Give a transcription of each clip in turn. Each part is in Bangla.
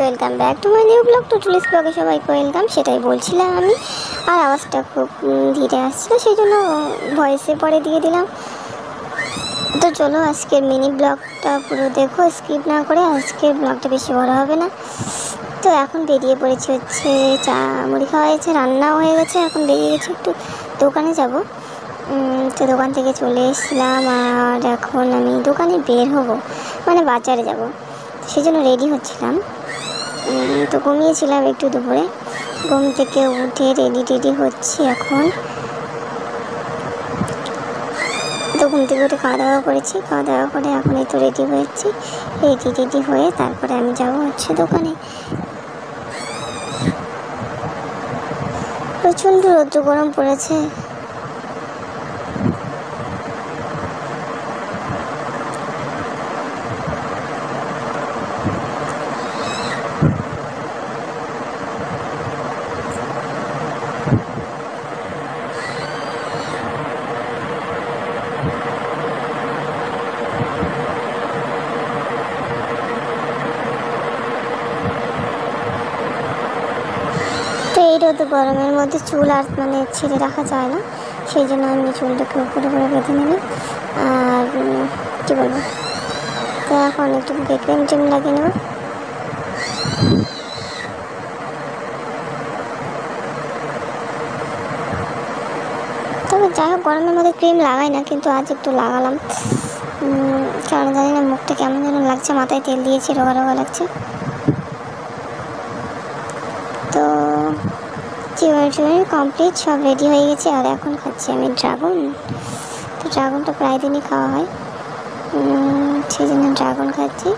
Welcome back to my new blog টুটুলিস ব্লগে সবাইকে ওয়েলকাম সেটাই বলছিলাম আমি। আর আওয়াজটা খুব ধীরে আসছিল সেই জন্য ভয়েসে পরে দিয়ে দিলাম। তো চলো আজকের মিনি ব্লগটা পুরো দেখো স্কিপ না করে আজকের ব্লগটা বেশি বড় হবে না। তো এখন বেরিয়ে পড়েছি হচ্ছে, চা মুড়ি খাওয়া হয়েছে, রান্নাও হয়ে গেছে, এখন বেরিয়ে গেছি একটু দোকানে যাব। তো দোকান থেকে চলে এসেছিলাম আর এখন আমি দোকানে বের হব মানে বাজারে যাব। সেই জন্য রেডি হচ্ছিলাম। তো ঘুমিয়েছিলাম একটু দুপুরে। ঘুম থেকে উঠে রেডি টেডি হচ্ছি এখন। তো ঘুম থেকে উঠে খাওয়া দাওয়া করেছি। খাওয়া দাওয়া করে এখন তো রেডি হয়েছি। রেডি টেডি হয়ে তারপরে আমি যাব হচ্ছে দোকানে। প্রচণ্ড রৌদ্র গরম পড়েছে। তো এই রোদ গরমের মধ্যে চুল আর মানে ছেড়ে রাখা যায় না। সেই জন্য আমি চুলটাকে উপরে করে বেঁধে নিলাম। আর কী বলব? তো এখন একটু ক্রিম টিম লাগিয়ে নেব তবে যাই হোক, গরমের মধ্যে ক্রিম লাগাই না, কিন্তু আজ একটু লাগালাম। কারণ জানি না মুখটা কেমন যেন লাগছে, মাথায় তেল দিয়েছি, রোগা রোগা লাগছে তো চিকেন কমপ্লিট সব রেডি হয়ে গেছে। আর এখন খাচ্ছি আমি ড্রাগন। তো ড্রাগনটা প্রায় দিনই খাওয়া হয়। সেই জন্য ড্রাগন খাচ্ছি।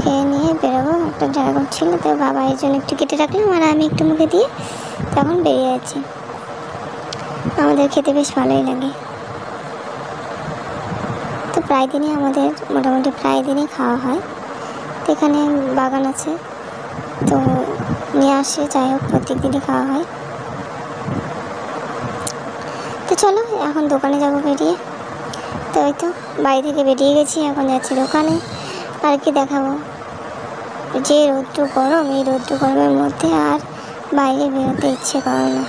খেয়ে নিয়ে বেরোবো। একটা ড্রাগন ছিল, তো বাবা এর জন্য একটু কেটে রাখলাম। আর আমি একটু মুখে দিয়ে তখন বেরিয়ে যাচ্ছি। আমাদের খেতে বেশ ভালোই লাগে। তো প্রায় দিনই আমাদের, মোটামুটি প্রায় দিনই খাওয়া হয়। তো এখানে বাগান আছে। তো নিয়ে আসে, যাই হোক, প্রত্যেক দিনই খাওয়া হয়। চলো, এখন দোকানে যাব বেরিয়ে। তো ওই তো, বাড়ি থেকে বেরিয়ে গেছি, এখন যাচ্ছি দোকানে। আর কি দেখাবো। যে রৌদ্র গরম, এই রৌদ্র গরমের মধ্যে আর বাইরে বেরোতে ইচ্ছে করে না।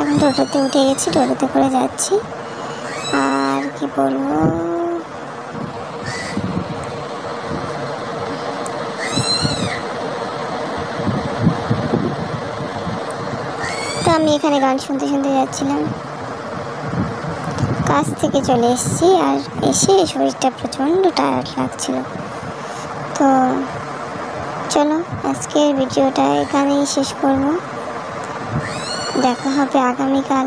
এখন টোটোতে উঠে গেছি, টোটোতে করে যাচ্ছি। আর কি বলব? তো আমি এখানে গান শুনতে শুনতে যাচ্ছিলাম। কাজ থেকে চলে এসেছি আর এসে শরীরটা প্রচণ্ড টায়ার্ড লাগছিল। তো চলো, আজকের ভিডিওটা এখানেই শেষ করব। দেখা হবে আগামীকাল।